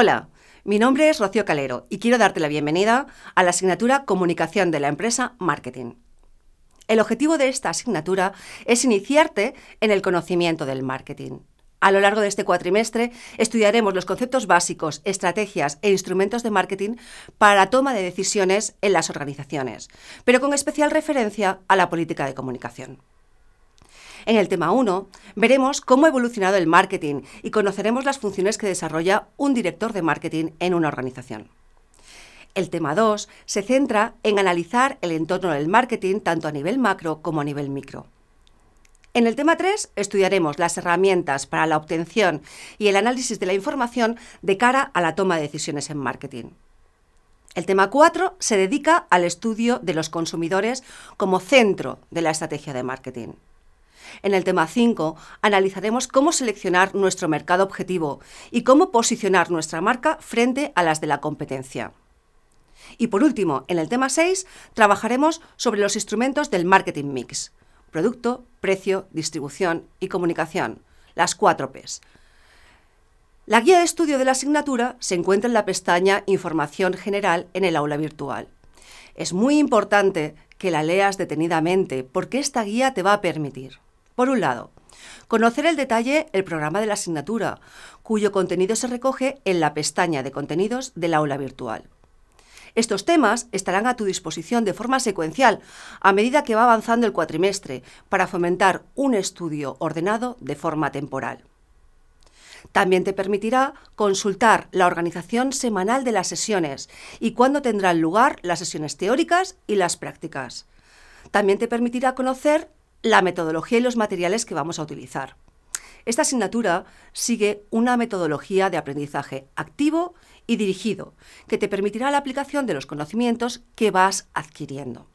Hola, mi nombre es Rocío Calero y quiero darte la bienvenida a la asignatura Comunicación de la empresa Marketing. El objetivo de esta asignatura es iniciarte en el conocimiento del marketing. A lo largo de este cuatrimestre estudiaremos los conceptos básicos, estrategias e instrumentos de marketing para toma de decisiones en las organizaciones, pero con especial referencia a la política de comunicación. En el tema 1 veremos cómo ha evolucionado el marketing y conoceremos las funciones que desarrolla un director de marketing en una organización. El tema 2 se centra en analizar el entorno del marketing tanto a nivel macro como a nivel micro. En el tema 3 estudiaremos las herramientas para la obtención y el análisis de la información de cara a la toma de decisiones en marketing. El tema 4 se dedica al estudio de los consumidores como centro de la estrategia de marketing. En el tema 5 analizaremos cómo seleccionar nuestro mercado objetivo y cómo posicionar nuestra marca frente a las de la competencia. Y por último, en el tema 6 trabajaremos sobre los instrumentos del marketing mix, producto, precio, distribución y comunicación, las 4 Ps. La guía de estudio de la asignatura se encuentra en la pestaña Información General en el aula virtual. Es muy importante que la leas detenidamente porque esta guía te va a permitir por un lado, conocer el detalle el programa de la asignatura, cuyo contenido se recoge en la pestaña de contenidos del aula virtual. Estos temas estarán a tu disposición de forma secuencial a medida que va avanzando el cuatrimestre para fomentar un estudio ordenado de forma temporal. También te permitirá consultar la organización semanal de las sesiones y cuándo tendrán lugar las sesiones teóricas y las prácticas. También te permitirá conocer la metodología y los materiales que vamos a utilizar. Esta asignatura sigue una metodología de aprendizaje activo y dirigido, que te permitirá la aplicación de los conocimientos que vas adquiriendo.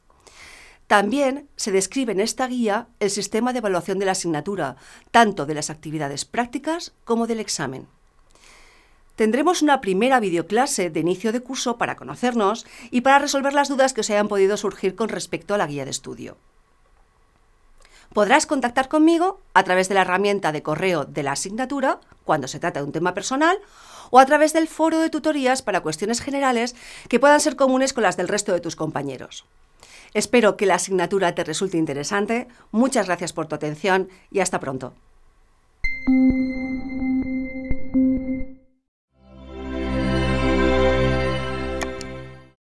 También se describe en esta guía el sistema de evaluación de la asignatura, tanto de las actividades prácticas como del examen. Tendremos una primera videoclase de inicio de curso para conocernos y para resolver las dudas que os hayan podido surgir con respecto a la guía de estudio. Podrás contactar conmigo a través de la herramienta de correo de la asignatura, cuando se trata de un tema personal, o a través del foro de tutorías para cuestiones generales que puedan ser comunes con las del resto de tus compañeros. Espero que la asignatura te resulte interesante. Muchas gracias por tu atención y hasta pronto.